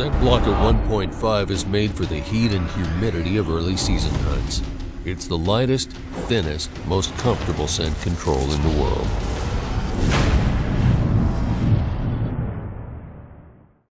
Scentblocker 1.5 is made for the heat and humidity of early season hunts. It's the lightest, thinnest, most comfortable scent control in the world.